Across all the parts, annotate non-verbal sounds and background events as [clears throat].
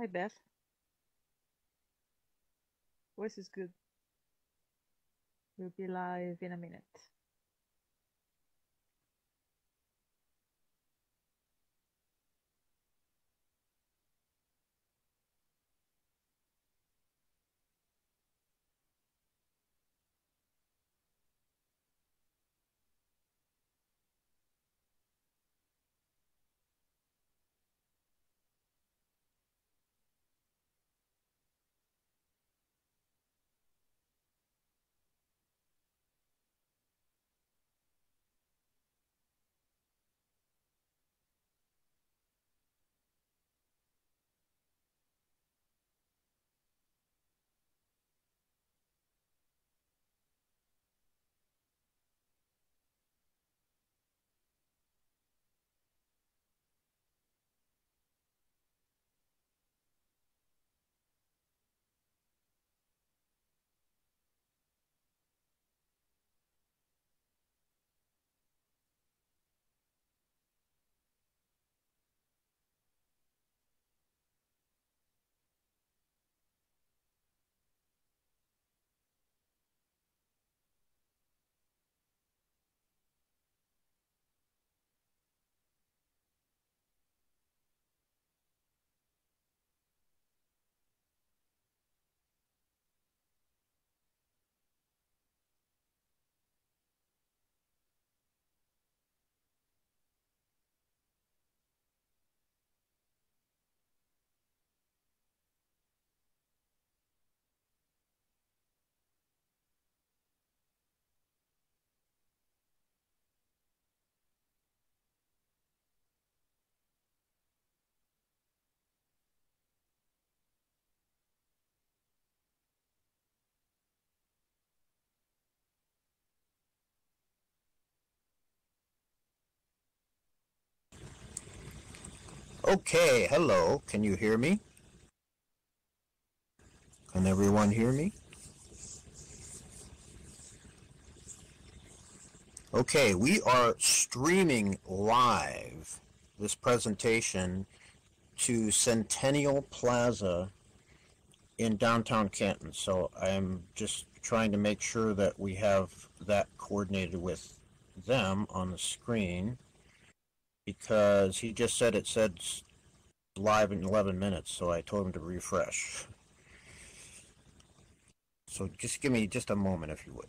Hi, Beth. Voice is good. We'll be live in a minute. Okay, hello. Can you hear me? Can everyone hear me? Okay, we are streaming live this presentation to Centennial Plaza in downtown Canton. So I'm just trying to make sure that we have that coordinated with them on the screen because he just said it said live in 11 minutes, so I told him to refresh. So just give me just a moment if you would.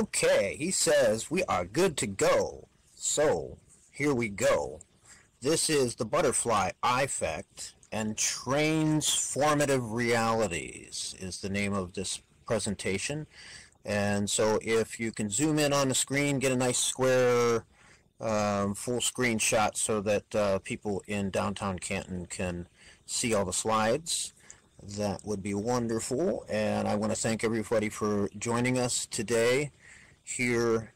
Okay, he says we are good to go. So here we go. This is the butterfly effect and transformative realities is the name of this presentation. And so if you can zoom in on the screen, get a nice square um, full screen shot so that uh, people in downtown Canton can see all the slides. That would be wonderful. And I want to thank everybody for joining us today here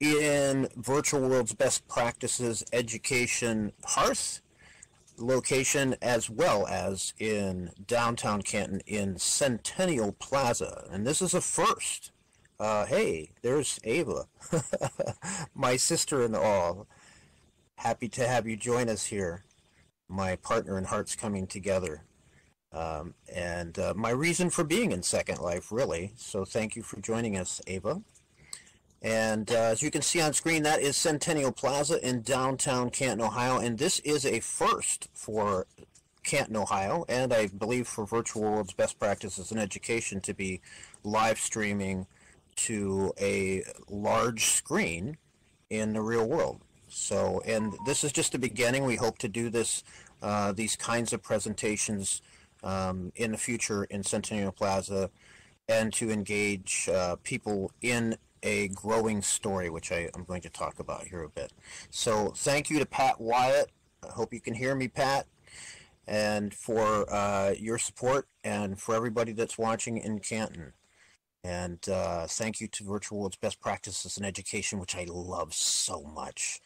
in Virtual World's Best Practices Education Hearth location as well as in downtown Canton in Centennial Plaza. And this is a first. Uh, hey, there's Ava, [laughs] my sister-in-law. Happy to have you join us here. My partner in Hearts coming together. Um, and uh, my reason for being in Second Life, really. So thank you for joining us, Ava. And uh, as you can see on screen, that is Centennial Plaza in downtown Canton, Ohio. And this is a first for Canton, Ohio, and I believe for Virtual World's Best Practices in Education to be live streaming to a large screen in the real world. So, and this is just the beginning. We hope to do this, uh, these kinds of presentations um, in the future in Centennial Plaza and to engage uh, people in a growing story, which I, am going to talk about here a bit. So thank you to Pat Wyatt. I hope you can hear me, Pat, and for uh, your support and for everybody that's watching in Canton. And uh, thank you to Virtual World's Best Practices in Education, which I love so much.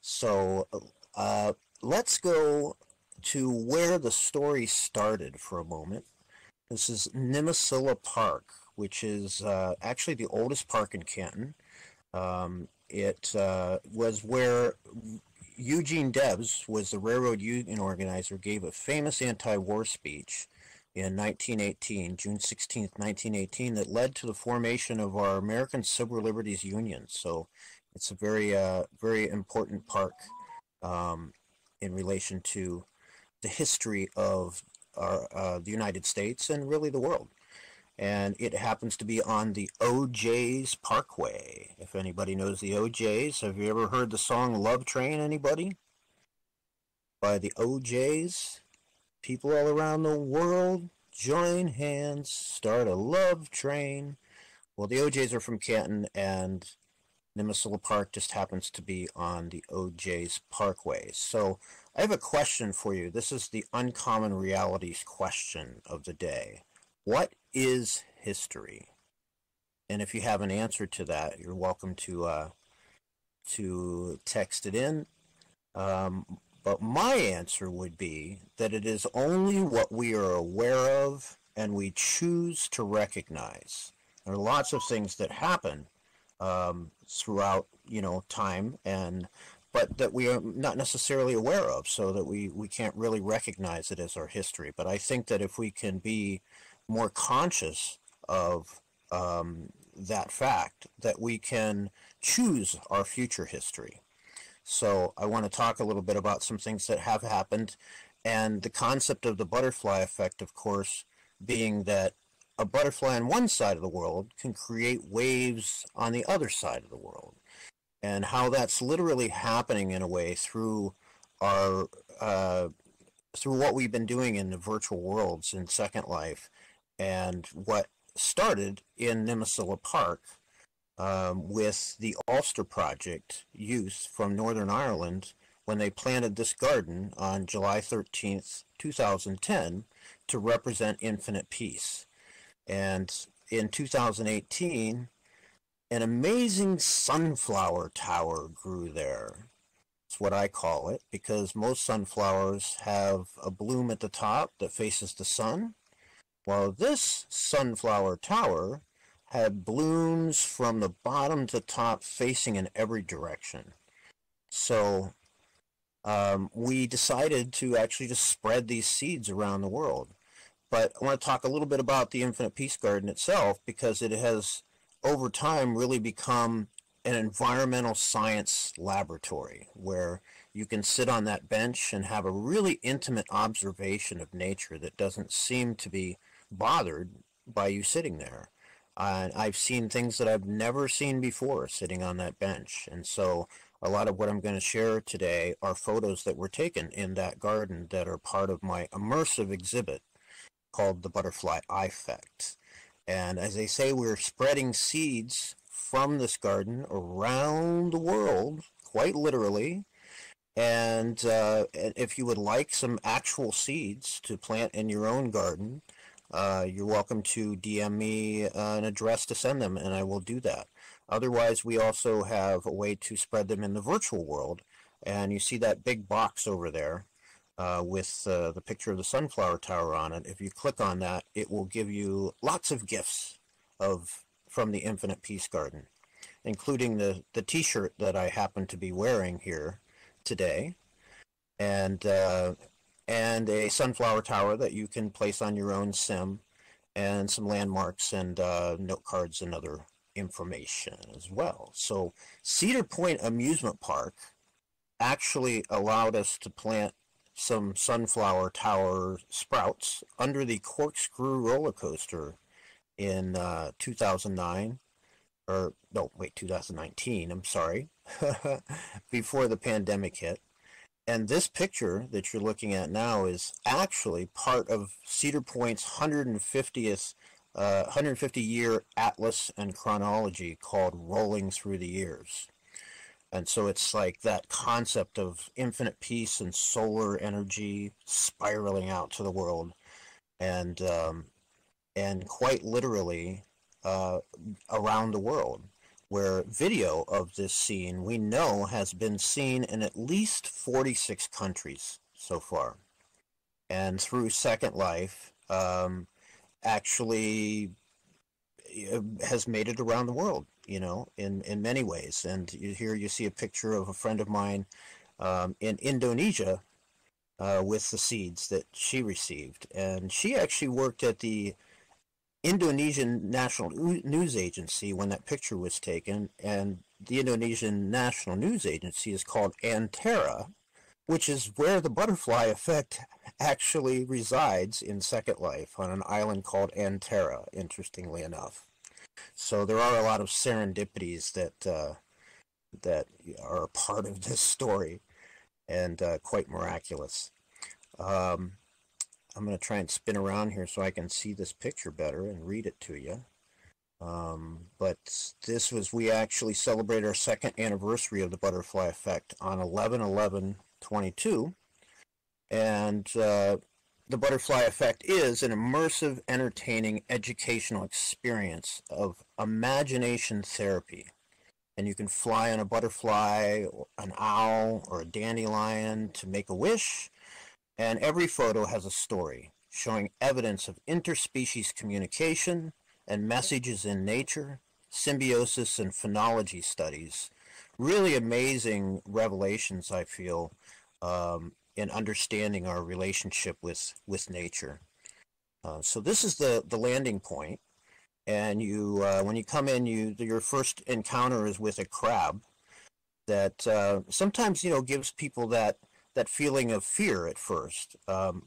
So uh, let's go to where the story started for a moment. This is Nimisilla Park, which is uh, actually the oldest park in Canton. Um, it uh, was where Eugene Debs was the railroad union organizer, gave a famous anti-war speech in 1918, June 16, 1918, that led to the formation of our American Civil Liberties Union. So it's a very, uh, very important park um, in relation to the history of our, uh, the United States and really the world. And it happens to be on the O'Jays Parkway. If anybody knows the O'Jays, have you ever heard the song Love Train, anybody? By the O'Jays? People all around the world join hands, start a love train. Well, the O'Jays are from Canton, and Nimisilla Park just happens to be on the O'Jays Parkway. So I have a question for you. This is the uncommon realities question of the day. What is history? And if you have an answer to that, you're welcome to uh, to text it in. Um, but my answer would be that it is only what we are aware of and we choose to recognize. There are lots of things that happen um, throughout, you know, time and but that we are not necessarily aware of, so that we, we can't really recognize it as our history. But I think that if we can be more conscious of um, that fact, that we can choose our future history. So I want to talk a little bit about some things that have happened, and the concept of the butterfly effect, of course, being that a butterfly on one side of the world can create waves on the other side of the world and how that's literally happening in a way through our uh, through what we've been doing in the virtual worlds in Second Life, and what started in Nimisilla Park um, with the Ulster Project youth from Northern Ireland when they planted this garden on July 13th, 2010, to represent infinite peace. And in 2018, an amazing sunflower tower grew there. It's what I call it because most sunflowers have a bloom at the top that faces the sun, while this sunflower tower had blooms from the bottom to top facing in every direction. So um, we decided to actually just spread these seeds around the world. But I want to talk a little bit about the Infinite Peace Garden itself because it has over time really become an environmental science laboratory where you can sit on that bench and have a really intimate observation of nature that doesn't seem to be bothered by you sitting there. Uh, I've seen things that I've never seen before sitting on that bench. And so a lot of what I'm going to share today are photos that were taken in that garden that are part of my immersive exhibit called the Butterfly Effect. And as they say, we're spreading seeds from this garden around the world, quite literally. And uh, if you would like some actual seeds to plant in your own garden, uh, you're welcome to DM me uh, an address to send them, and I will do that. Otherwise, we also have a way to spread them in the virtual world. And you see that big box over there uh, with uh, the picture of the sunflower tower on it. If you click on that, it will give you lots of gifts of from the Infinite Peace Garden, including the, the t-shirt that I happen to be wearing here today, and, uh, and a sunflower tower that you can place on your own sim, and some landmarks and uh, note cards and other information as well. So Cedar Point Amusement Park actually allowed us to plant some sunflower tower sprouts under the corkscrew roller coaster in uh, 2009 or no wait 2019 i'm sorry [laughs] before the pandemic hit and this picture that you're looking at now is actually part of cedar point's 150th uh, 150 year atlas and chronology called rolling through the years and so it's like that concept of infinite peace and solar energy spiraling out to the world. And, um, and quite literally uh, around the world, where video of this scene we know has been seen in at least 46 countries so far. And through Second Life, um, actually uh, has made it around the world you know, in, in many ways. And you, here you see a picture of a friend of mine um, in Indonesia uh, with the seeds that she received. And she actually worked at the Indonesian National News Agency when that picture was taken. And the Indonesian National News Agency is called Antara, which is where the butterfly effect actually resides in Second Life on an island called Antara, interestingly enough. So there are a lot of serendipities that uh, that are part of this story, and uh, quite miraculous. Um, I'm going to try and spin around here so I can see this picture better and read it to you. Um, but this was, we actually celebrate our second anniversary of the butterfly effect on 11 11 22. And uh, the Butterfly Effect is an immersive, entertaining, educational experience of imagination therapy. And you can fly on a butterfly, an owl, or a dandelion to make a wish. And every photo has a story showing evidence of interspecies communication and messages in nature, symbiosis, and phenology studies. Really amazing revelations, I feel, um, in understanding our relationship with with nature. Uh, so this is the the landing point, and you uh, when you come in, you your first encounter is with a crab that uh, sometimes you know gives people that that feeling of fear at first. Um,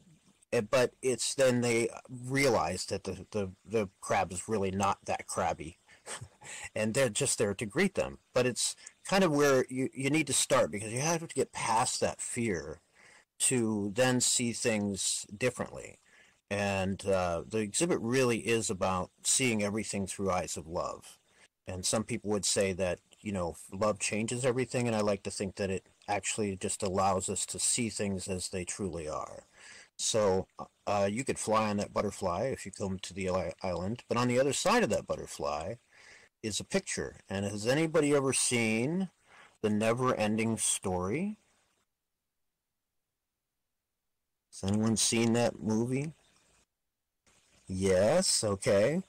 eh, but it's then they realize that the, the, the crab is really not that crabby [laughs] and they're just there to greet them. But it's kind of where you, you need to start because you have to get past that fear to then see things differently. And uh, the exhibit really is about seeing everything through eyes of love. And some people would say that, you know, love changes everything. And I like to think that it actually just allows us to see things as they truly are. So uh, you could fly on that butterfly if you come to the island. But on the other side of that butterfly is a picture. And has anybody ever seen The Never Ending Story? Has anyone seen that movie? Yes, okay.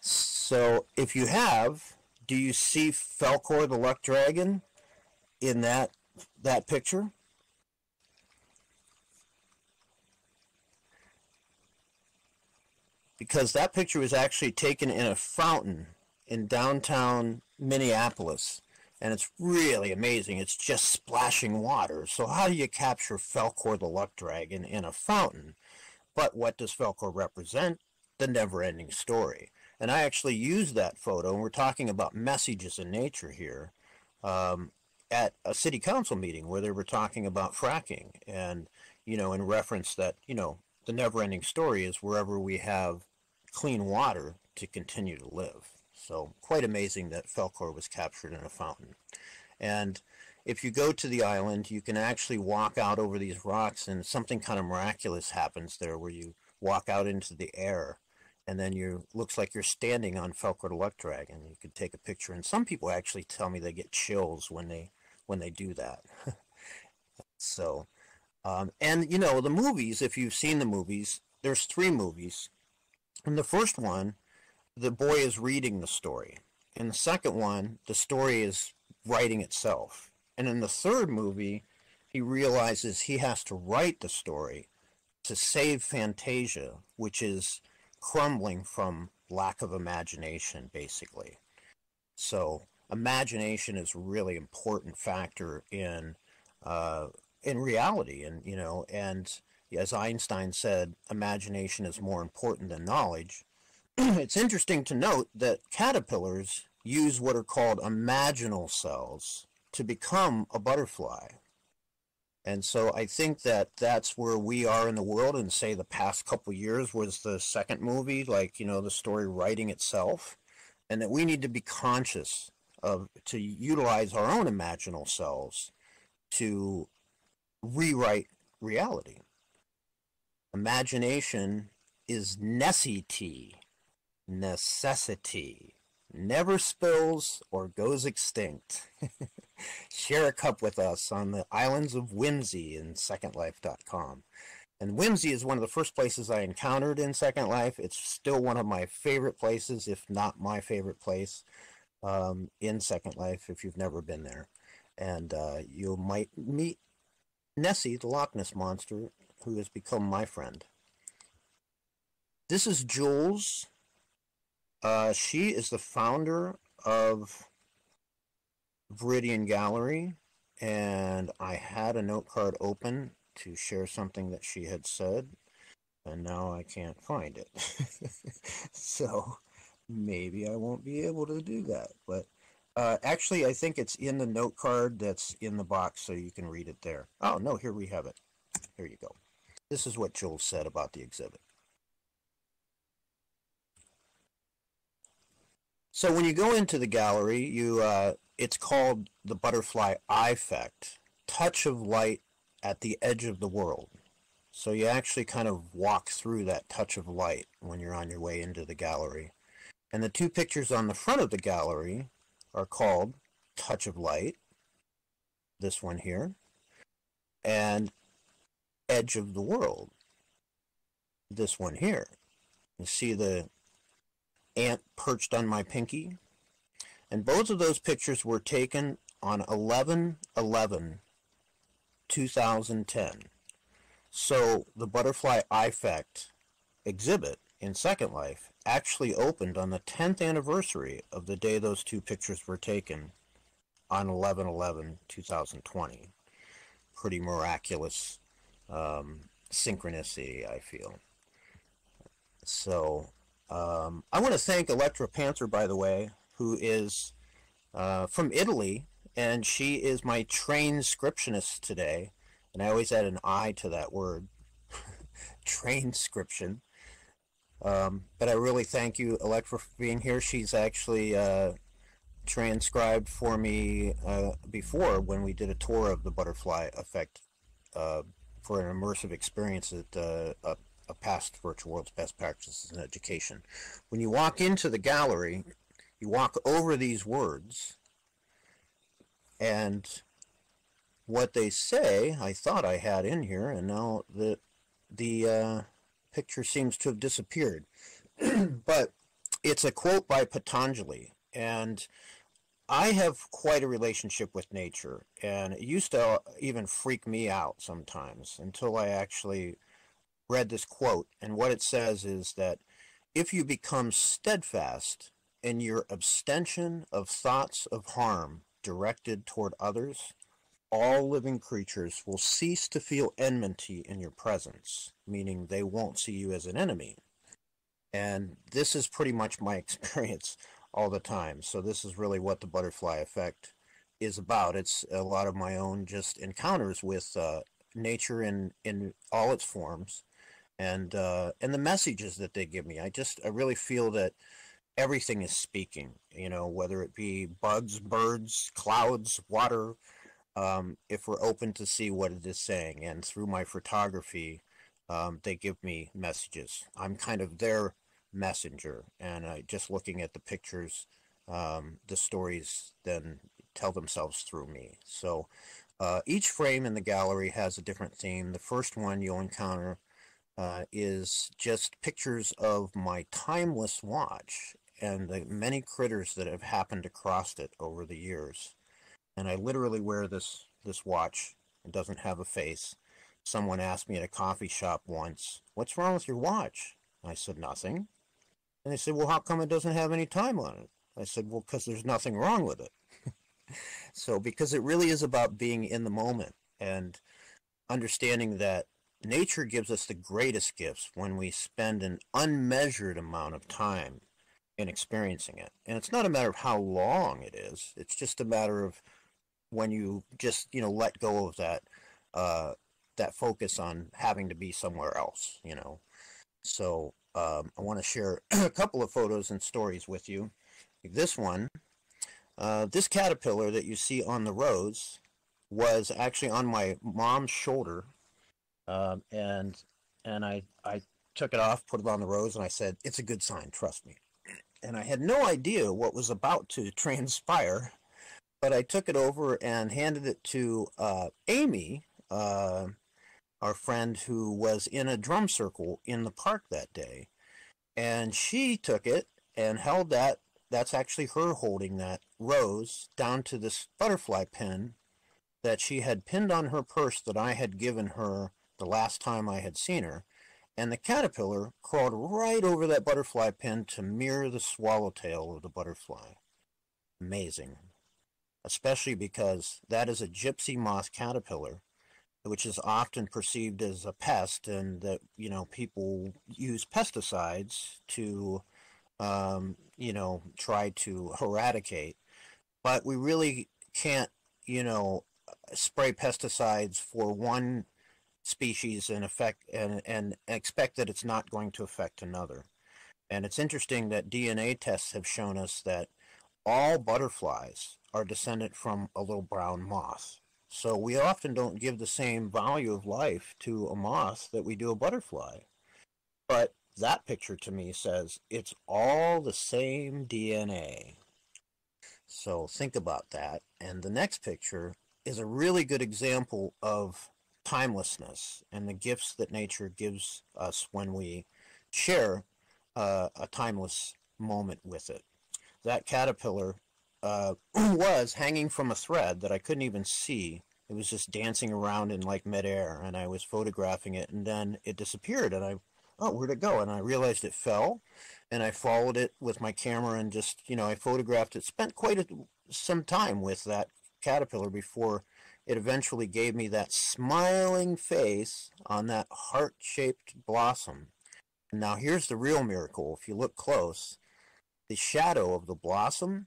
So if you have, do you see Falkor the Luck Dragon in that that picture? Because that picture was actually taken in a fountain in downtown Minneapolis and it's really amazing. It's just splashing water. So how do you capture Falkor the Luck Dragon in a fountain? But what does Falkor represent? The never-ending story. And I actually used that photo, and we're talking about messages in nature here, um, at a city council meeting where they were talking about fracking, and you know, in reference that you know, the never-ending story is wherever we have clean water to continue to live. So quite amazing that Falkor was captured in a fountain. And if you go to the island, you can actually walk out over these rocks and something kind of miraculous happens there where you walk out into the air and then you looks like you're standing on Falkor the Luck Dragon. You can take a picture and some people actually tell me they get chills when they when they do that. [laughs] so um, and you know the movies, if you've seen the movies, there's three movies. And the first one the boy is reading the story. In the second one, the story is writing itself. And in the third movie, he realizes he has to write the story to save Fantasia, which is crumbling from lack of imagination, basically. So imagination is a really important factor in uh, in reality, and you know, and as Einstein said, imagination is more important than knowledge. [clears throat] it's interesting to note that caterpillars use what are called imaginal cells to become a butterfly. And so I think that that's where we are in the world. And say the past couple years was the second movie, like, you know, the story writing itself. And that we need to be conscious of to utilize our own imaginal selves to rewrite reality. Imagination is necessity, necessity, never spills or goes extinct. [laughs] Share a cup with us on the islands of Whimsy in SecondLife.com. And Whimsy is one of the first places I encountered in Second Life. It's still one of my favorite places, if not my favorite place um, in Second Life, if you've never been there. And uh, you might meet Nessie, the Loch Ness Monster, who has become my friend. This is Jules. Uh, she is the founder of Viridian Gallery, and I had a note card open to share something that she had said, and now I can't find it. [laughs] so maybe I won't be able to do that. But uh, actually, I think it's in the note card that's in the box, so you can read it there. Oh, no, here we have it. Here you go. This is what Jules said about the exhibit. So when you go into the gallery, you uh, it's called the butterfly eye effect, touch of light at the edge of the world. So you actually kind of walk through that touch of light when you're on your way into the gallery. And the two pictures on the front of the gallery are called Touch of Light, this one here, and Edge of the World, this one here. You see the ant perched on my pinky? And both of those pictures were taken on 11 11 2010. So the butterfly effect exhibit in Second Life actually opened on the 10th anniversary of the day those two pictures were taken on 11 11 2020. Pretty miraculous um, synchronicity, I feel. So um, I want to thank Electra Panther, by the way, who is uh, from Italy, and she is my transcriptionist today. And I always add an I to that word, [laughs] transcription. Um, but I really thank you, Electra, for being here. She's actually uh, transcribed for me uh, before when we did a tour of the butterfly effect uh, for an immersive experience at uh, a, a past virtual world's best practices in education. When you walk into the gallery, you walk over these words, and what they say, I thought I had in here, and now the the uh, picture seems to have disappeared. [clears throat] but it's a quote by Patanjali, and I have quite a relationship with nature, and it used to even freak me out sometimes until I actually read this quote. And what it says is that if you become steadfast in your abstention of thoughts of harm directed toward others, all living creatures will cease to feel enmity in your presence, meaning they won't see you as an enemy. And this is pretty much my [laughs] experience all the time. So this is really what the butterfly effect is about. It's a lot of my own just encounters with uh, nature in in all its forms, and uh, and the messages that they give me. I just I really feel that everything is speaking. You know, whether it be bugs, birds, clouds, water. Um, if we're open to see what it is saying, and through my photography, um, they give me messages. I'm kind of their messenger, and uh, just looking at the pictures, um, the stories then tell themselves through me. So uh, each frame in the gallery has a different theme. The first one you'll encounter uh, is just pictures of my timeless watch and the many critters that have happened across it over the years. And I literally wear this this watch. It doesn't have a face. Someone asked me at a coffee shop once, "What's wrong with your watch?" I said, "Nothing." And they said, "Well, how come it doesn't have any time on it?" I said, well, because there's nothing wrong with it. [laughs] so, because it really is about being in the moment and understanding that nature gives us the greatest gifts when we spend an unmeasured amount of time in experiencing it. And it's not a matter of how long it is, it's just a matter of when you just, you know, let go of that. Uh, that focus on having to be somewhere else, you know. So um, I want to share [clears throat] a couple of photos and stories with you. This one, uh, this caterpillar that you see on the rose was actually on my mom's shoulder, um, and and I I took it off, put it on the rose, and I said, "It's a good sign, trust me." [clears throat] And I had no idea what was about to [laughs] transpire, but I took it over and handed it to uh, Amy, uh, our friend who was in a drum circle in the park that day. And she took it and held that. That's actually her holding that rose down to this butterfly pin that she had pinned on her purse that I had given her the last time I had seen her. And the caterpillar crawled right over that butterfly pin to mirror the swallowtail of the butterfly. Amazing. Especially because that is a gypsy moth caterpillar which is often perceived as a pest, and that you know people use pesticides to, um, you know, try to eradicate. But we really can't, you know, spray pesticides for one species and affect and and expect that it's not going to affect another. And it's interesting that DNA tests have shown us that all butterflies are descended from a little brown moth. So we often don't give the same value of life to a moth that we do a butterfly. But that picture to me says it's all the same DNA. So think about that. And the next picture is a really good example of timelessness and the gifts that nature gives us when we share uh, a timeless moment with it. That caterpillar uh, [clears throat] was hanging from a thread that I couldn't even see. It was just dancing around in like midair, and I was photographing it, and then it disappeared, and I, oh, where'd it go? And I realized it fell, and I followed it with my camera, and just you know, I photographed it. Spent quite a, some time with that caterpillar before it eventually gave me that smiling face on that heart-shaped blossom. And now here's the real miracle. If you look close, the shadow of the blossom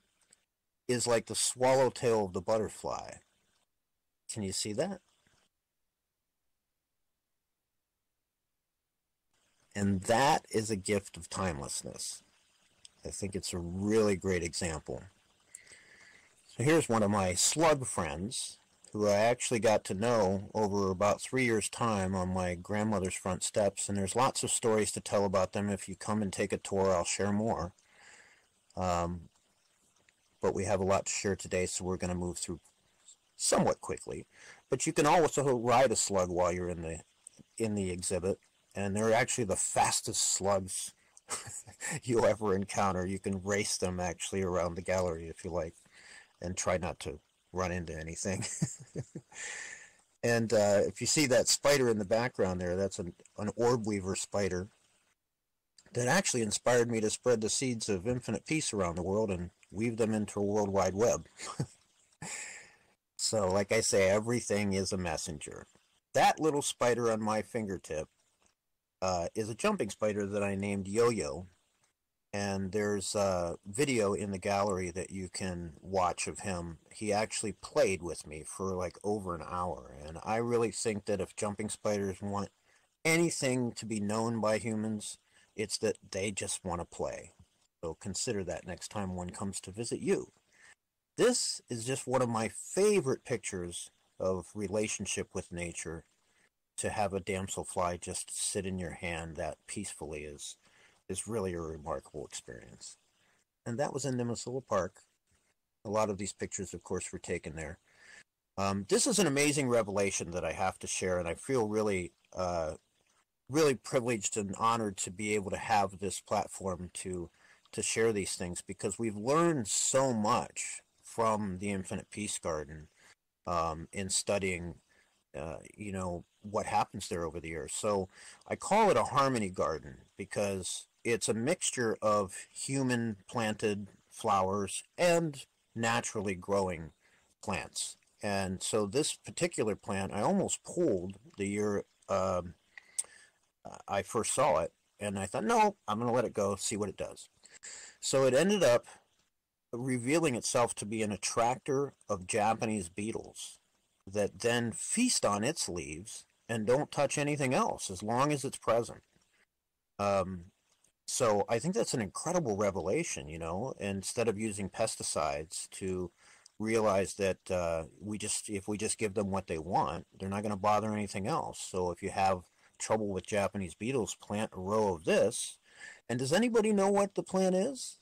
is like the swallowtail of the butterfly. Can you see that? And that is a gift of timelessness. I think it's a really great example. So here's one of my slug friends who I actually got to know over about three years' time on my grandmother's front steps. And there's lots of stories to tell about them. If you come and take a tour, I'll share more. Um, but we have a lot to share today, so we're going to move through somewhat quickly. But you can also ride a slug while you're in the in the exhibit, and they're actually the fastest slugs [laughs] you'll ever encounter. You can race them actually around the gallery if you like, and try not to run into anything. [laughs] and uh, if you see that spider in the background there, that's an, an orb weaver spider that actually inspired me to spread the seeds of infinite peace around the world and weave them into a world wide web. [laughs] so, like I say, everything is a messenger. That little spider on my fingertip uh, is a jumping spider that I named Yo Yo. And there's a video in the gallery that you can watch of him. He actually played with me for like over an hour. And I really think that if jumping spiders want anything to be known by humans, it's that they just want to play. So consider that next time one comes to visit you. This is just one of my favorite pictures of relationship with nature. To have a damselfly just sit in your hand that peacefully is is really a remarkable experience. And that was in Nimisilla Park. A lot of these pictures, of course, were taken there. Um, this is an amazing revelation that I have to share, and I feel really uh, really privileged and honored to be able to have this platform to to share these things because we've learned so much from the Infinite Peace Garden um, in studying, uh, you know, what happens there over the years. So I call it a harmony garden because it's a mixture of human planted flowers and naturally growing plants. And so this particular plant, I almost pulled the year um, I first saw it, and I thought, no, I'm going to let it go, see what it does. So it ended up revealing itself to be an attractor of Japanese beetles that then feast on its leaves and don't touch anything else as long as it's present. Um, so I think that's an incredible revelation, you know, instead of using pesticides to realize that uh, we just if we just give them what they want, they're not going to bother anything else. So if you have trouble with Japanese beetles, plant a row of this. And does anybody know what the plan is?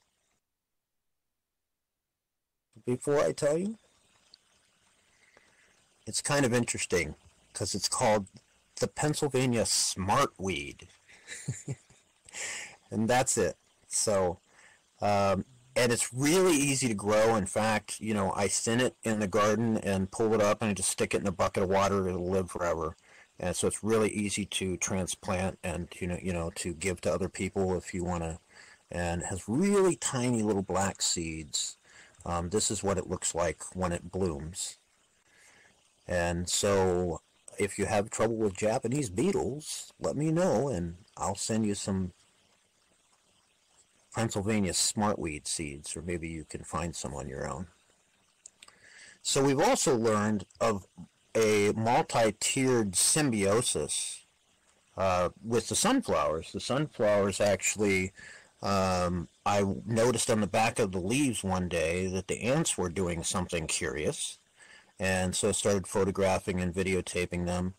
Before I tell you, it's kind of interesting because it's called the Pennsylvania smartweed. [laughs] and that's it. So, um, and it's really easy to grow. In fact, you know, I thin it in the garden and pull it up and I just stick it in a bucket of water. It'll live forever. And so it's really easy to transplant and you know, you know, to give to other people if you want to. And has really tiny little black seeds. Um, this is what it looks like when it blooms. And so if you have trouble with Japanese beetles, let me know and I'll send you some Pennsylvania smartweed seeds, or maybe you can find some on your own. So we've also learned of a multi-tiered symbiosis uh, with the sunflowers. The sunflowers actually, um, I noticed on the back of the leaves one day that the ants were doing something curious, and so started photographing and videotaping them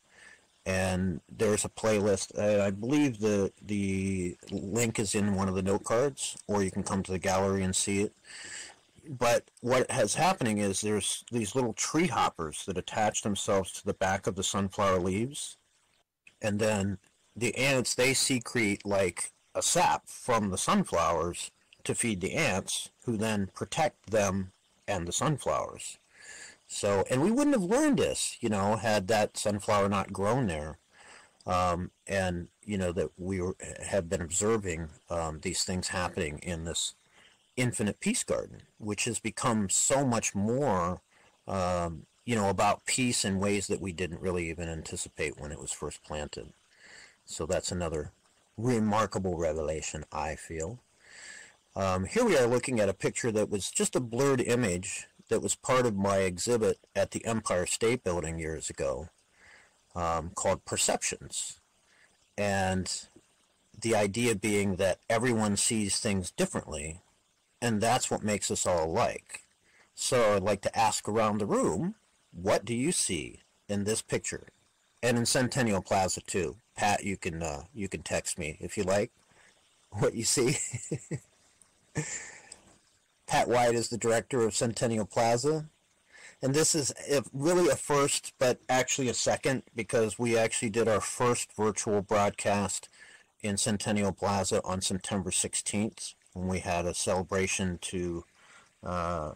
and there's a playlist. Uh, I believe the the link is in one of the note cards, or you can come to the gallery and see it. But what has happening is there's these little tree hoppers that attach themselves to the back of the sunflower leaves, and then the ants they secrete like a sap from the sunflowers to feed the ants, who then protect them and the sunflowers. So, and we wouldn't have learned this, you know, had that sunflower not grown there. Um, and, you know, that we were, have been observing um, these things happening in this infinite peace garden, which has become so much more, um, you know, about peace in ways that we didn't really even anticipate when it was first planted. So that's another remarkable revelation, I feel. Um, here we are looking at a picture that was just a blurred image that was part of my exhibit at the Empire State Building years ago um, called Perceptions. And the idea being that everyone sees things differently, and that's what makes us all alike. So I'd like to ask around the room, what do you see in this picture? And in Centennial Plaza too. Pat, you can uh, you can text me if you like what you see. [laughs] Pat White is the director of Centennial Plaza. And this is really a first, but actually a second, because we actually did our first virtual broadcast in Centennial Plaza on September 16th when we had a celebration to uh,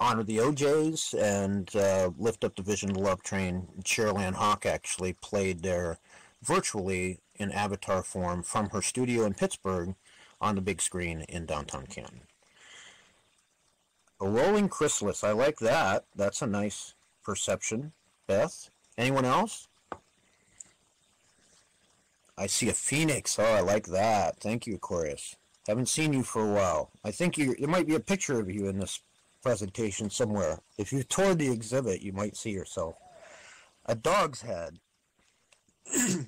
honor the O'Jays and uh, lift up the Vision to Love train. Cheryl Ann Hawk actually played there virtually in avatar form from her studio in Pittsburgh on the big screen in downtown Canton. A rolling chrysalis. I like that. That's a nice perception. Beth? Anyone else? I see a phoenix. Oh, I like that. Thank you, Aquarius. Haven't seen you for a while. I think you there might be a picture of you in this presentation somewhere. If you toured the exhibit, you might see yourself. A dog's head. [clears throat]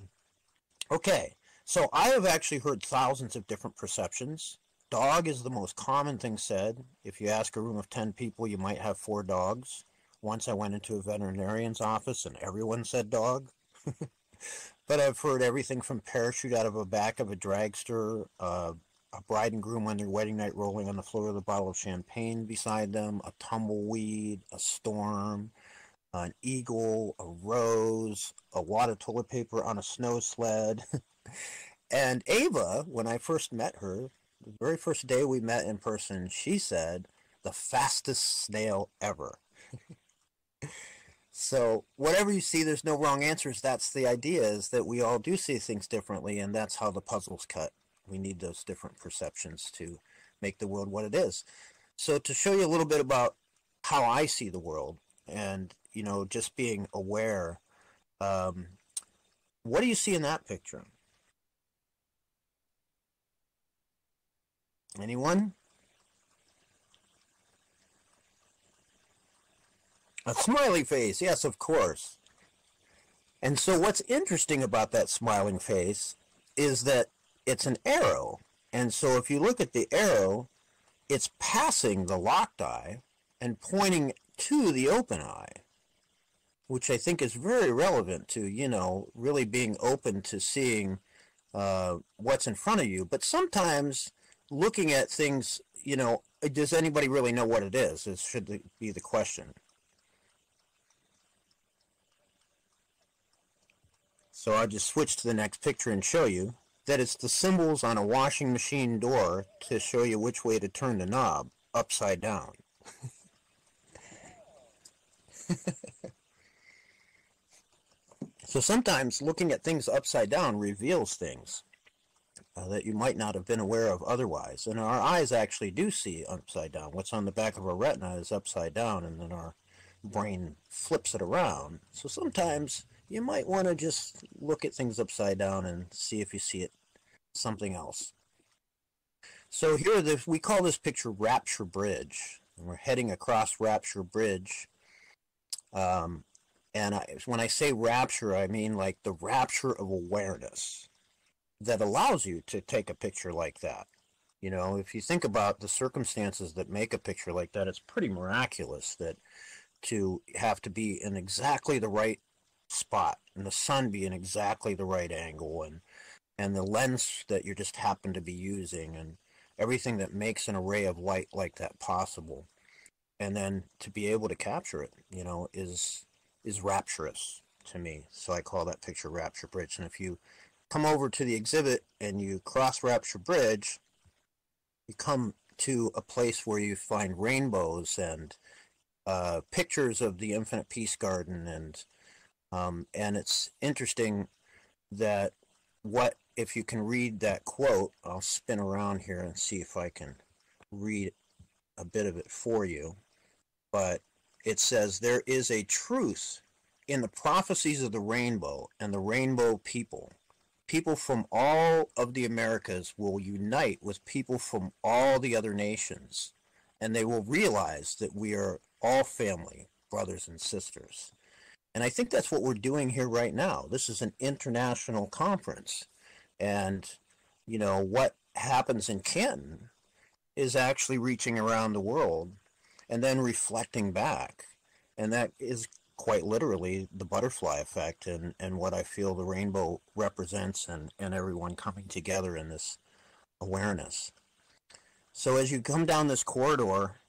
okay, so I have actually heard thousands of different perceptions Dog is the most common thing said. If you ask a room of 10 people, you might have four dogs. Once I went into a veterinarian's office and everyone said dog. [laughs] but I've heard everything from parachute out of a back of a dragster, uh, a bride and groom on their wedding night rolling on the floor with a bottle of champagne beside them, a tumbleweed, a storm, an eagle, a rose, a wad of toilet paper on a snow sled. [laughs] and Ava, when I first met her, the very first day we met in person, she said, the fastest snail ever. [laughs] so whatever you see, there's no wrong answers. That's the idea is that we all do see things differently, and that's how the puzzle's cut. We need those different perceptions to make the world what it is. So to show you a little bit about how I see the world, and you know, just being aware. Um, what do you see in that picture? Anyone? A smiley face, yes, of course. And so, what's interesting about that smiling face is that it's an arrow. And so, if you look at the arrow, it's passing the locked eye and pointing to the open eye, which I think is very relevant to, you know, really being open to seeing uh, what's in front of you. But sometimes looking at things, you know, does anybody really know what it is? This should be the question. So I'll just switch to the next picture and show you that it's the symbols on a washing machine door to show you which way to turn the knob upside down. [laughs] so sometimes looking at things upside down reveals things uh, that you might not have been aware of otherwise. And our eyes actually do see upside down. What's on the back of our retina is upside down, and then our brain flips it around. So sometimes you might want to just look at things upside down and see if you see it something else. So here we call this picture Rapture Bridge. And we're heading across Rapture Bridge. Um, and I, when I say rapture, I mean like the rapture of awareness that allows you to take a picture like that. You know, if you think about the circumstances that make a picture like that, it's pretty miraculous that to have to be in exactly the right spot and the sun be in exactly the right angle and and the lens that you just happen to be using and everything that makes an array of light like that possible. And then to be able to capture it you know is is rapturous to me. So i call that picture rapture bridge. And if you come over to the exhibit and you cross Rapture Bridge, you come to a place where you find rainbows and uh, pictures of the Infinite Peace Garden, and um, and it's interesting that what if you can read that quote. I'll spin around here and see if I can read a bit of it for you, but it says there is a truth in the prophecies of the rainbow and the rainbow people people from all of the Americas will unite with people from all the other nations, and they will realize that we are all family, brothers and sisters. And I think that's what we're doing here right now. This is an international conference. And, you know, what happens in Canton is actually reaching around the world and then reflecting back. And that is quite literally the butterfly effect and, and what I feel the rainbow represents and, and everyone coming together in this awareness. So as you come down this corridor,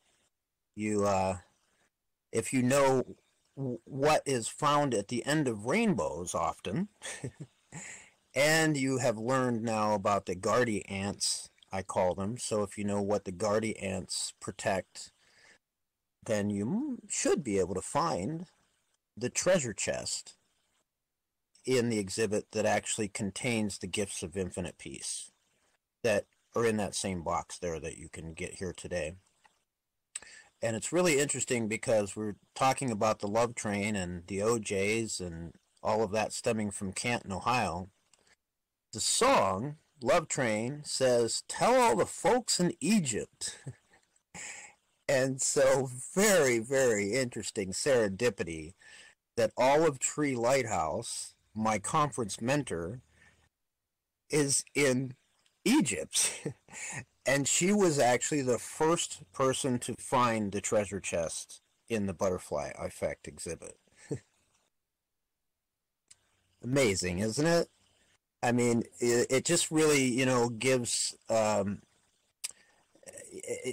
you uh, if you know what is found at the end of rainbows often, [laughs] and you have learned now about the Guardy ants, I call them. So if you know what the Guardy ants protect, then you should be able to find the treasure chest in the exhibit that actually contains the gifts of infinite peace that are in that same box there that you can get here today. And it's really interesting because we're talking about the love train and the O'Jays and all of that stemming from Canton, Ohio. The song, Love Train, says, Tell all the folks in Egypt. [laughs] and so, very, very interesting serendipity that Olive Tree Lighthouse, my conference mentor, is in Egypt. [laughs] and she was actually the first person to find the treasure chest in the butterfly effect exhibit. [laughs] Amazing, isn't it? I mean, it, it just really, you know, gives um,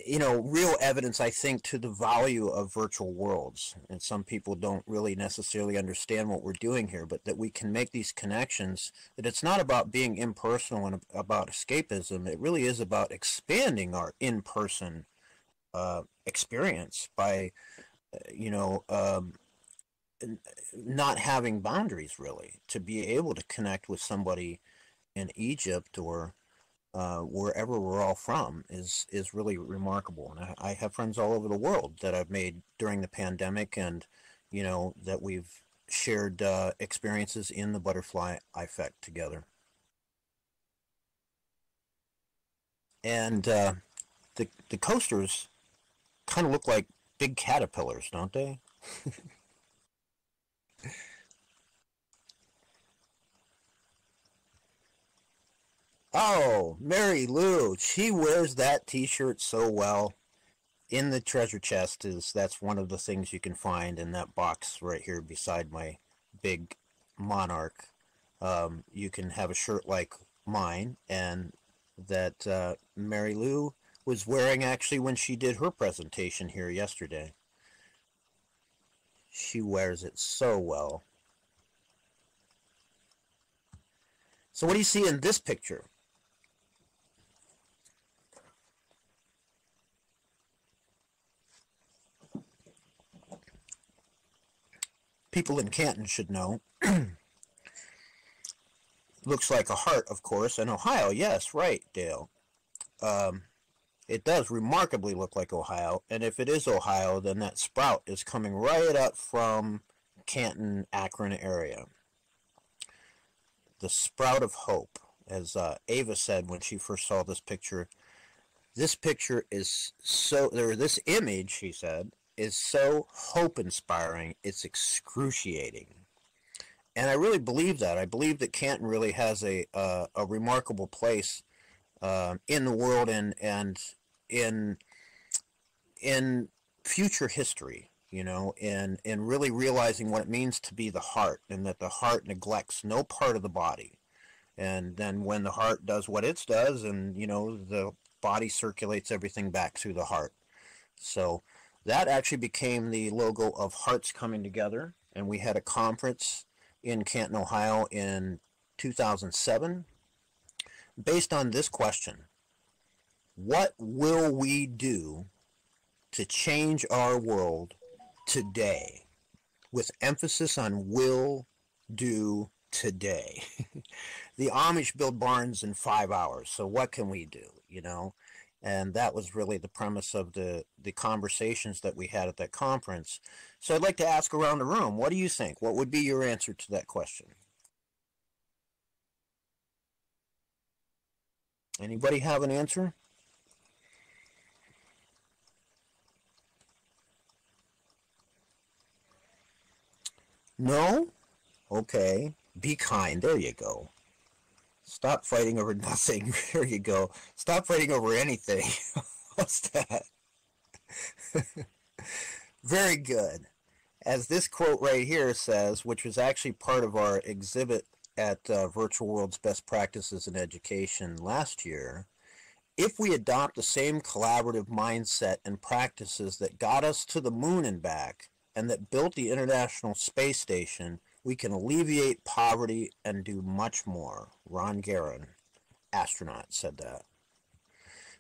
you know, real evidence, I think, to the value of virtual worlds. And some people don't really necessarily understand what we're doing here, but that we can make these connections, that it's not about being impersonal and about escapism. It really is about expanding our in person uh, experience by, uh, you know, um, not having boundaries really, to be able to connect with somebody in Egypt or uh, wherever we're all from is is really remarkable. And I, I have friends all over the world that I've made during the pandemic, and you know that we've shared uh, experiences in the butterfly effect together. And uh, the the coasters kind of look like big caterpillars, don't they? [laughs] oh, Mary Lou, she wears that T-shirt so well. In the treasure chest is that's one of the things you can find in that box right here beside my big monarch. Um, you can have a shirt like mine, and that uh, Mary Lou was wearing actually when she did her presentation here yesterday. She wears it so well. So what do you see in this picture? People in Canton should know. [clears throat] Looks like a heart, of course, and Ohio. Yes, right, Dale. Um, it does remarkably look like Ohio, and if it is Ohio, then that sprout is coming right up from Canton, Akron area. The sprout of hope, as uh, Ava said when she first saw this picture. This picture is so, or this image, she said, is so hope inspiring, it's excruciating. And I really believe that. I believe that Canton really has a, uh, a remarkable place uh, in the world and and in in future history you know and and really realizing what it means to be the heart and that the heart neglects no part of the body and then when the heart does what it does and you know the body circulates everything back through the heart so that actually became the logo of hearts coming together and we had a conference in canton ohio in 2007 based on this question What will we do to change our world today? With emphasis on will do today. [laughs] the Amish build barns in five hours, so what can we do, you know? And that was really the premise of the, the conversations that we had at that conference. So I'd like to ask around the room, what do you think? What would be your answer to that question? Anybody have an answer? No? Okay. Be kind. There you go. Stop fighting over nothing. [laughs] There you go. Stop fighting over anything. [laughs] What's that? [laughs] Very good. As this quote right here says, which was actually part of our exhibit at uh, Virtual World's Best Practices in Education last year, if we adopt the same collaborative mindset and practices that got us to the moon and back and that built the International Space Station, we can alleviate poverty and do much more. Ron Garan, astronaut, said that.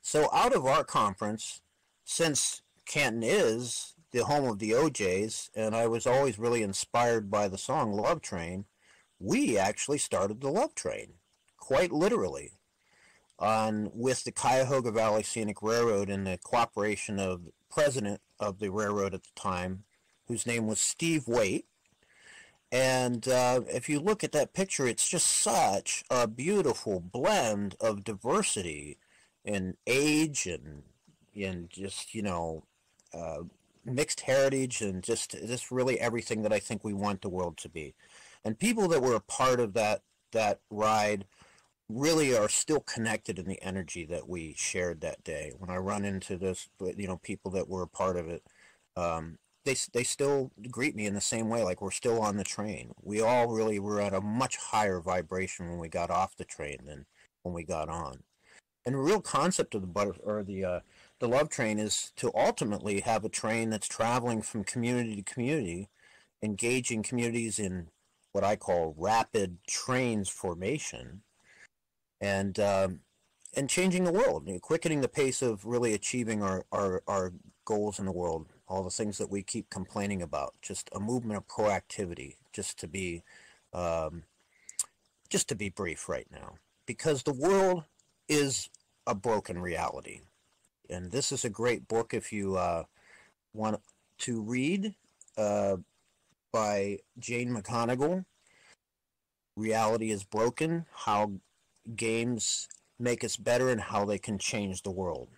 So, out of our conference, since Canton is the home of the O'Jays, and I was always really inspired by the song Love Train, we actually started the love train, quite literally, on with the Cuyahoga Valley Scenic Railroad in the cooperation of the president of the railroad at the time, whose name was Steve Waite. And uh, if you look at that picture, it's just such a beautiful blend of diversity in age and in just you know uh, mixed heritage and just just really everything that I think we want the world to be and people that were a part of that that ride really are still connected in the energy that we shared that day. When I run into this, you know, people that were a part of it, um, they they still greet me in the same way, like we're still on the train. We all really were at a much higher vibration when we got off the train than when we got on. And the real concept of the butter or the uh, the love train is to ultimately have a train that's traveling from community to community, engaging communities in what I call rapid transformation, and um, and changing the world, quickening the pace of really achieving our, our, our goals in the world, all the things that we keep complaining about, just a movement of proactivity, just to be, um, just to be brief right now, because the world is a broken reality. And this is a great book if you uh, want to read uh, by Jane McGonigal. Reality is Broken How Games Make Us Better and How They Can Change the World.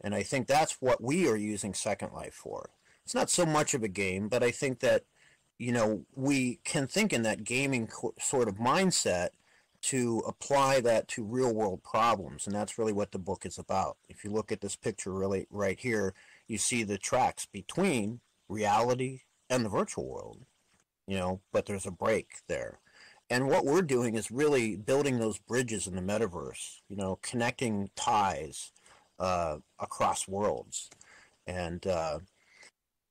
And I think that's what we are using Second Life for. It's not so much of a game, but I think that, you know, we can think in that gaming sort of mindset to apply that to real world problems. And that's really what the book is about. If you look at this picture really right here, you see the tracks between reality and the virtual world, you know, but there's a break there. And what we're doing is really building those bridges in the metaverse, you know, connecting ties across worlds. And, uh,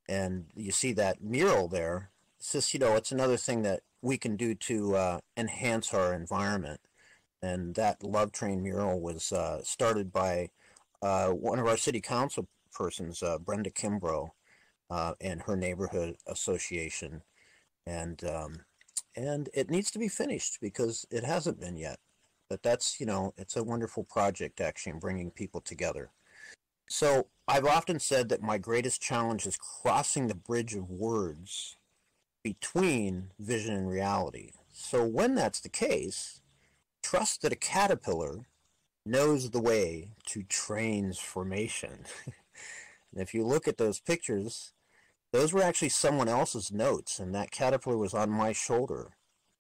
and you see that mural there. It's just, you know, it's another thing that we can do to uh, enhance our environment. And that Love Train mural was uh, started by uh, one of our city council persons, uh, Brenda Kimbrough, uh, and her neighborhood association. And um, and it needs to be finished because it hasn't been yet. But that's, you know, it's a wonderful project actually in bringing people together. So I've often said that my greatest challenge is crossing the bridge of words between vision and reality. So when that's the case, trust that a caterpillar knows the way to transformation. [laughs] and if you look at those pictures, those were actually someone else's notes, and that caterpillar was on my shoulder.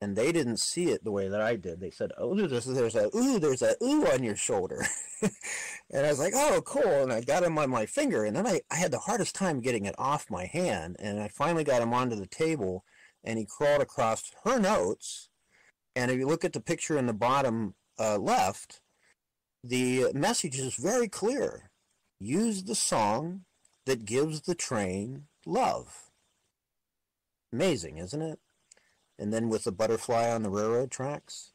And they didn't see it the way that I did. They said, "Oh, there's there's a ooh, there's a ooh on your shoulder," [laughs] and I was like, "Oh, cool!" And I got him on my finger, and then I, I had the hardest time getting it off my hand, and I finally got him onto the table, and he crawled across her notes. And if you look at the picture in the bottom uh, left, the message is very clear. Use the song that gives the train love. Amazing, isn't it? And then with the butterfly on the railroad tracks.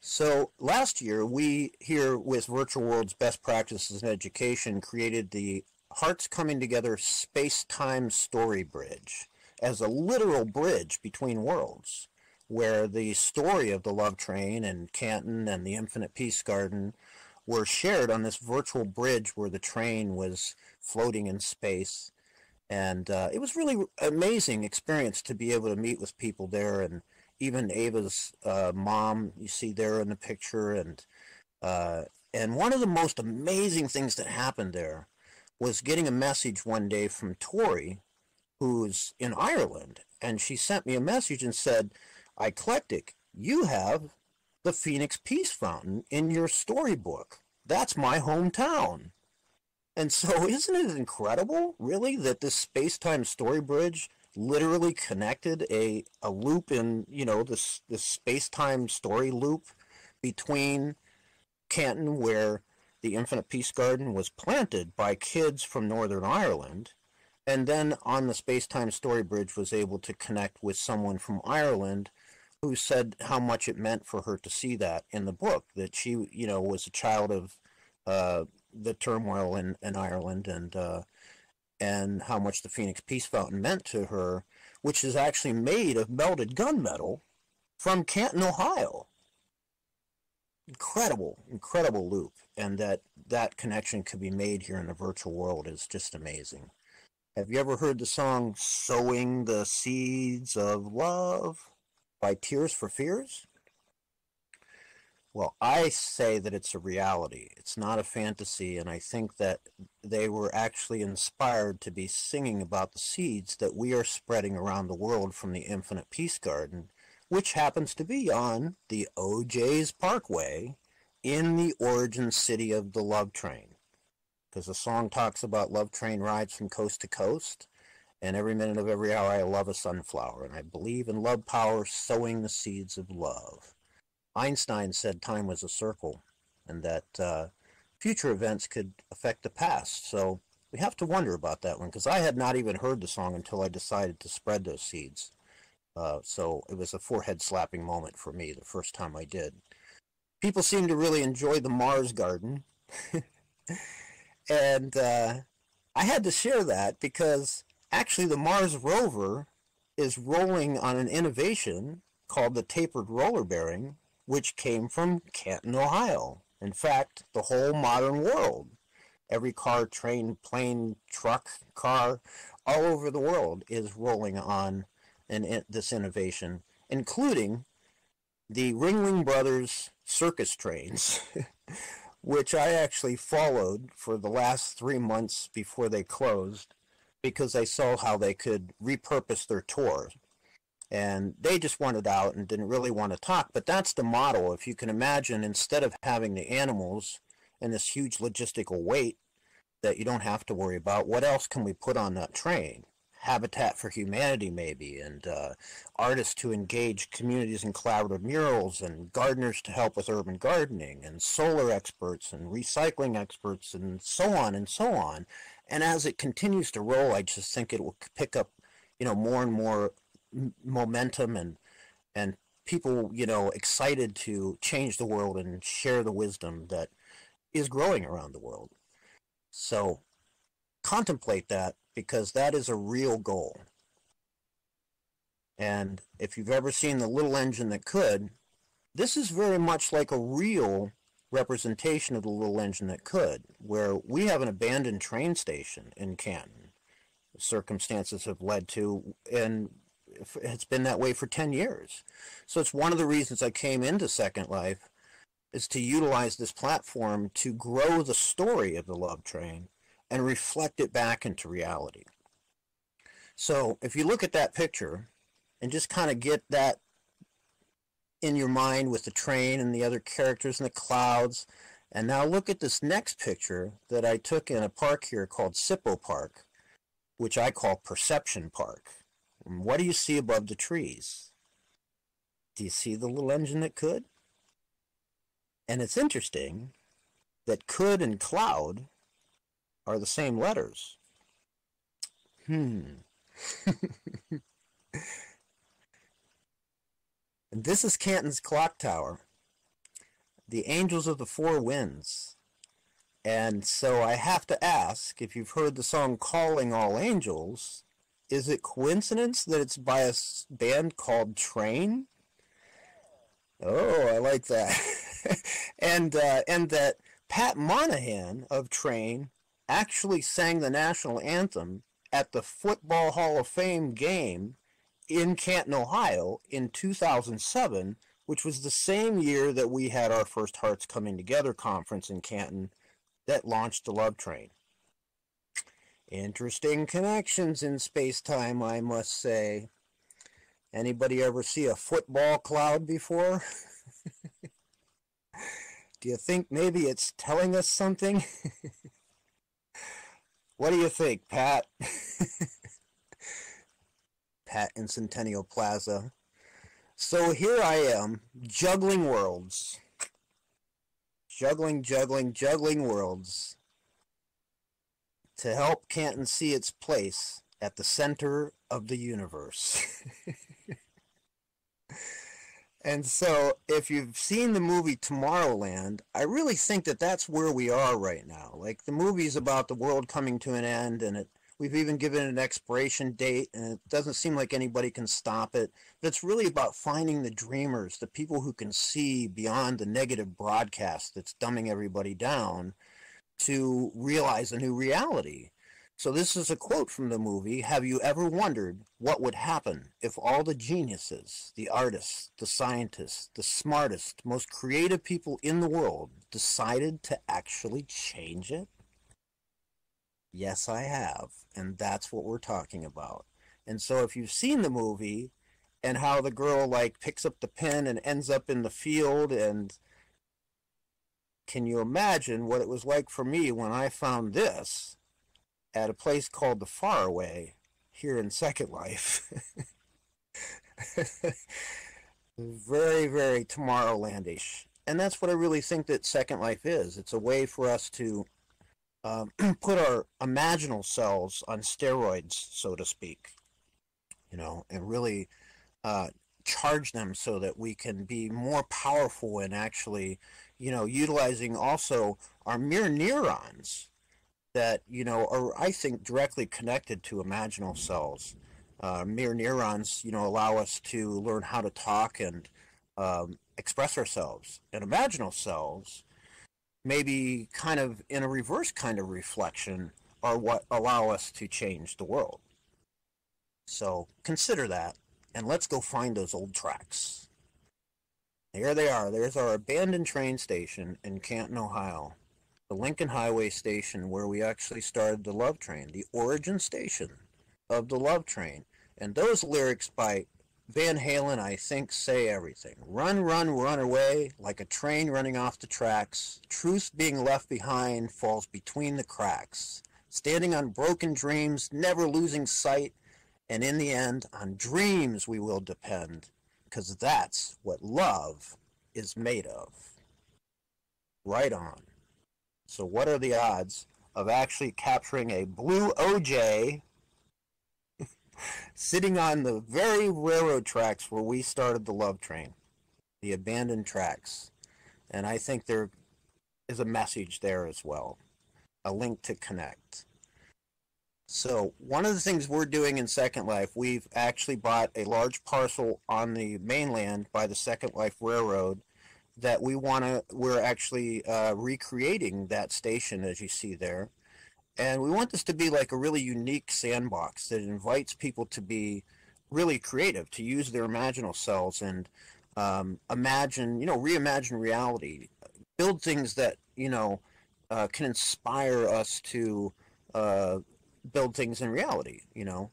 So last year, we here with Virtual World's Best Practices in Education created the Hearts Coming Together Space-Time Story Bridge as a literal bridge between worlds, where the story of the Love Train and Canton and the Infinite Peace Garden were shared on this virtual bridge where the train was floating in space. And uh, it was really amazing experience to be able to meet with people there, and even Ava's uh, mom you see there in the picture, and uh, and one of the most amazing things that happened there was getting a message one day from Tori, who's in Ireland, and she sent me a message and said, "Eyeclectic, you have the Phoenix Peace Fountain in your storybook. That's my hometown." And so, [laughs] isn't it incredible, really, that this space-time story bridge literally connected a, a loop in, you know, this, this space-time story loop between Canton, where the Infinite Peace Garden was planted by kids from Northern Ireland, and then on the space-time story bridge was able to connect with someone from Ireland who said how much it meant for her to see that in the book, that she, you know, was a child of uh, the turmoil in, in Ireland and uh, and how much the Phoenix Peace Fountain meant to her, which is actually made of melted gunmetal from Canton, Ohio. Incredible, incredible loop, and that that connection could be made here in the virtual world is just amazing. Have you ever heard the song "Sowing the Seeds of Love" by Tears for Fears? Well, I say that it's a reality. It's not a fantasy, and I think that they were actually inspired to be singing about the seeds that we are spreading around the world from the Infinite Peace Garden, which happens to be on the O'Jays Parkway in the origin city of the Love Train. Because the song talks about Love Train rides from coast to coast, and every minute of every hour I love a sunflower, and I believe in love power sowing the seeds of love. Einstein said time was a circle and that uh, future events could affect the past. So we have to wonder about that one because I had not even heard the song until I decided to spread those seeds. Uh, so it was a forehead slapping moment for me the first time I did. People seem to really enjoy the Mars Garden. [laughs] and uh, I had to share that because actually the Mars rover is rolling on an innovation called the tapered roller bearing which came from Canton, Ohio. In fact, the whole modern world, every car, train, plane, truck, car, all over the world is rolling on an, this innovation, including the Ringling Brothers circus trains, [laughs] which I actually followed for the last three months before they closed because I saw how they could repurpose their tour. And they just wanted out and didn't really want to talk. But that's the model. If you can imagine, instead of having the animals and this huge logistical weight that you don't have to worry about, what else can we put on that train? Habitat for Humanity, maybe, and uh, artists to engage communities in collaborative murals, and gardeners to help with urban gardening, and solar experts, and recycling experts, and so on and so on. And as it continues to roll, I just think it will pick up, you know, more and more momentum and and people, you know, excited to change the world and share the wisdom that is growing around the world. So contemplate that because that is a real goal. And if you've ever seen the little engine that could, this is very much like a real representation of the little engine that could, where we have an abandoned train station in Canton. Circumstances have led to, and it's been that way for 10 years. So it's one of the reasons I came into Second Life is to utilize this platform to grow the story of the love train and reflect it back into reality. So if you look at that picture and just kind of get that in your mind with the train and the other characters and the clouds, and now look at this next picture that I took in a park here called Sippo Park, which I call Perception Park. And what do you see above the trees? Do you see the little engine that could? And it's interesting that could and cloud are the same letters. Hmm. [laughs] and this is Canton's clock tower. The Angels of the Four Winds. And so I have to ask if you've heard the song Calling All Angels, is it coincidence that it's by a band called Train? Oh, I like that. [laughs] and uh, and that Pat Monahan of Train actually sang the national anthem at the Football Hall of Fame game in Canton, Ohio in 2007, which was the same year that we had our first Hearts Coming Together conference in Canton that launched the Love Train. Interesting connections in space-time, I must say. Anybody ever see a football cloud before? [laughs] Do you think maybe it's telling us something? [laughs] What do you think, Pat? [laughs] Pat in Centennial Plaza. So here I am, juggling worlds. Juggling, juggling, juggling worlds to help Canton see its place at the center of the universe. [laughs] And so, if you've seen the movie Tomorrowland, I really think that that's where we are right now. Like the movie's about the world coming to an end, and it we've even given an expiration date, and it doesn't seem like anybody can stop it. But it's really about finding the dreamers, the people who can see beyond the negative broadcast that's dumbing everybody down, to realize a new reality. So this is a quote from the movie. Have you ever wondered what would happen if all the geniuses, the artists, the scientists, the smartest, most creative people in the world decided to actually change it? Yes, I have. And that's what we're talking about. And so if you've seen the movie and how the girl like picks up the pen and ends up in the field and can you imagine what it was like for me when I found this? at a place called the Faraway here in Second Life. [laughs] very, very Tomorrowlandish. And that's what I really think that Second Life is. It's a way for us to um, [clears throat] put our imaginal selves on steroids, so to speak, you know, and really uh, charge them so that we can be more powerful and actually, you know, utilizing also our mirror neurons that you know are I think directly connected to imaginal cells. Uh, mirror neurons, you know, allow us to learn how to talk and um, express ourselves and imaginal cells, maybe kind of in a reverse kind of reflection, are what allow us to change the world. So consider that, and let's go find those old tracks. Here they are. There's our abandoned train station in Canton, Ohio. The Lincoln Highway station where we actually started the Love Train, the origin station of the Love Train. And those lyrics by Van Halen, I think, say everything. Run, run, run away, like a train running off the tracks. Truth being left behind falls between the cracks. Standing on broken dreams, never losing sight, and in the end, on dreams we will depend because that's what love is made of. Right on. So, what are the odds of actually capturing a blue OJ [laughs] sitting on the very railroad tracks where we started the love train, the abandoned tracks? And I think there is a message there as well, a link to connect. So one of the things we're doing in Second Life, we've actually bought a large parcel on the mainland by the Second Life Railroad that we want to, we're actually uh, recreating that station as you see there. And we want this to be like a really unique sandbox that invites people to be really creative, to use their imaginal selves and um, imagine, you know, reimagine reality, build things that, you know, uh, can inspire us to uh, build things in reality, you know.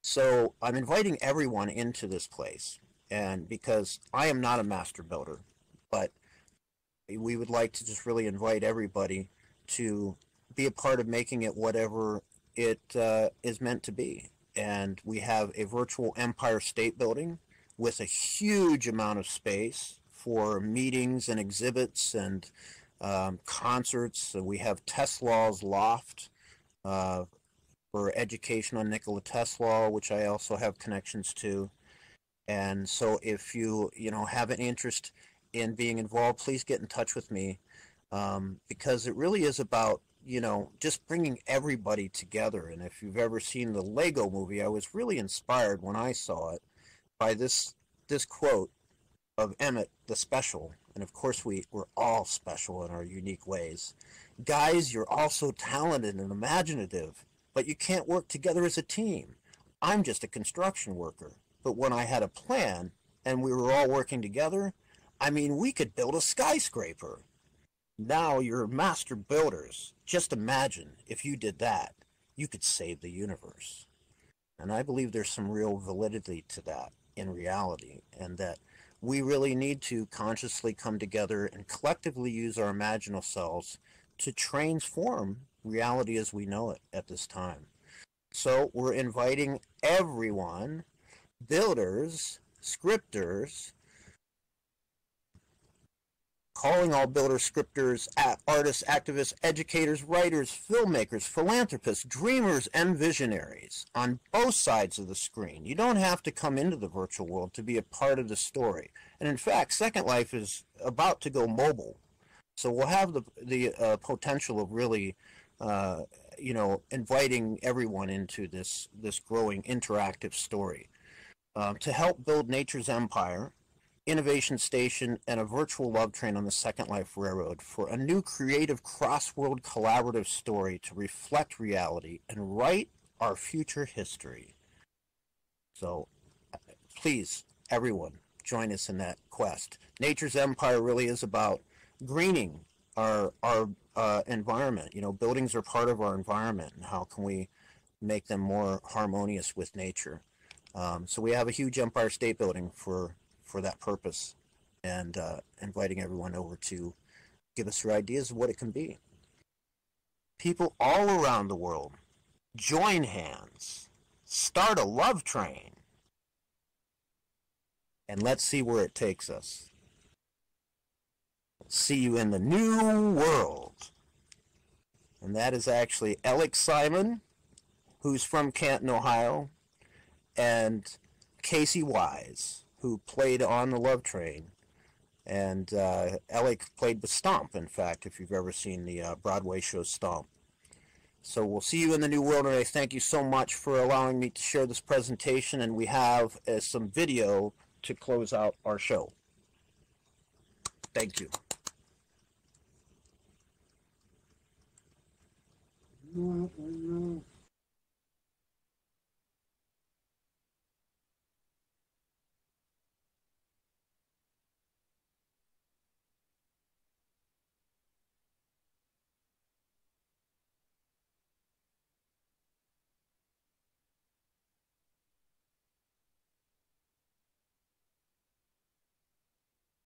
So I'm inviting everyone into this place, and because I am not a master builder, but we would like to just really invite everybody to be a part of making it whatever it uh, is meant to be. And we have a virtual Empire State Building with a huge amount of space for meetings and exhibits and um, concerts. We have Tesla's loft, uh, for education on Nikola Tesla, which I also have connections to. And so if you, you know, have an interest in being involved, please get in touch with me um, because it really is about, you know, just bringing everybody together. And if you've ever seen the Lego movie, I was really inspired when I saw it by this this quote of Emmett the Special. And of course, we, we're all special in our unique ways. Guys, you're all so talented and imaginative but you can't work together as a team. I'm just a construction worker. But when I had a plan and we were all working together, I mean, we could build a skyscraper. Now you're master builders. Just imagine if you did that, you could save the universe. And I believe there's some real validity to that in reality, and that we really need to consciously come together and collectively use our imaginal selves to transform reality as we know it at this time. So we're inviting everyone, builders, scripters, calling all builders, scripters, artists, activists, educators, writers, filmmakers, philanthropists, dreamers, and visionaries on both sides of the screen. You don't have to come into the virtual world to be a part of the story. And in fact, Second Life is about to go mobile. So we'll have the, the uh, potential of really uh, you know, inviting everyone into this this growing interactive story um, to help build nature's empire, innovation station, and a virtual love train on the Second Life Railroad for a new creative cross-world collaborative story to reflect reality and write our future history. So, please, everyone, join us in that quest. Nature's empire really is about greening our our uh, environment. You know, buildings are part of our environment, and how can we make them more harmonious with nature? Um, so we have a huge Empire State Building for for that purpose, and uh, inviting everyone over to give us your ideas of what it can be. People all around the world join hands, start a love train, and let's see where it takes us. See you in the new world. And that is actually Alex Simon, who's from Canton, Ohio, and Casey Wise, who played on the Love Train. And uh, Alec played with Stomp, in fact, if you've ever seen the uh, Broadway show Stomp. So we'll see you in the new world, I thank you so much for allowing me to share this presentation. And we have uh, some video to close out our show. Thank you. No, I know.